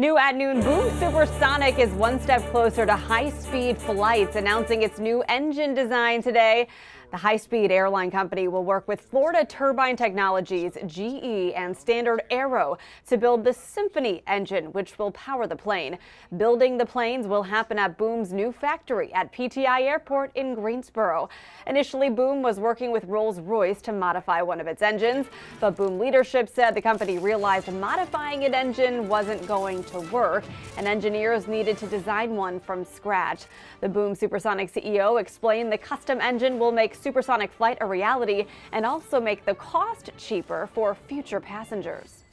New at noon, Boom Supersonic is one step closer to high-speed flights, announcing its new engine design today. The high-speed airline company will work with Florida Turbine Technologies, GE, and Standard Aero to build the Symphony engine, which will power the plane. Building the planes will happen at Boom's new factory at PTI Airport in Greensboro. Initially, Boom was working with Rolls-Royce to modify one of its engines, but Boom leadership said the company realized modifying an engine wasn't going to work, and engineers needed to design one from scratch. The Boom Supersonic CEO explained the custom engine will make supersonic flight a reality and also make the cost cheaper for future passengers.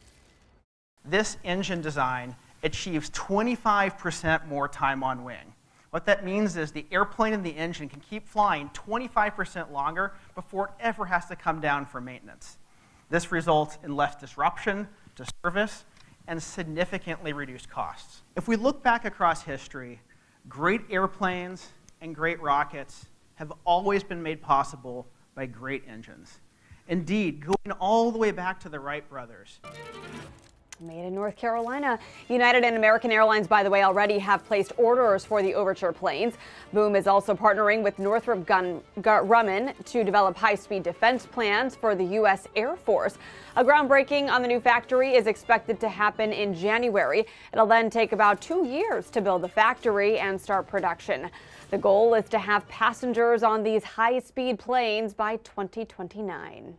This engine design achieves 25% more time on wing. What that means is the airplane and the engine can keep flying 25% longer before it ever has to come down for maintenance. This results in less disruption to service and significantly reduced costs. If we look back across history, great airplanes and great rockets have always been made possible by great engines. Indeed, going all the way back to the Wright brothers. Made in North Carolina. United and American Airlines, by the way, already have placed orders for the Overture planes. Boom is also partnering with Northrop Grumman to develop high-speed defense plans for the U.S. Air Force. A groundbreaking on the new factory is expected to happen in January. It'll then take about two years to build the factory and start production. The goal is to have passengers on these high-speed planes by 2029.